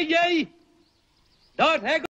ei, ei! Dat heb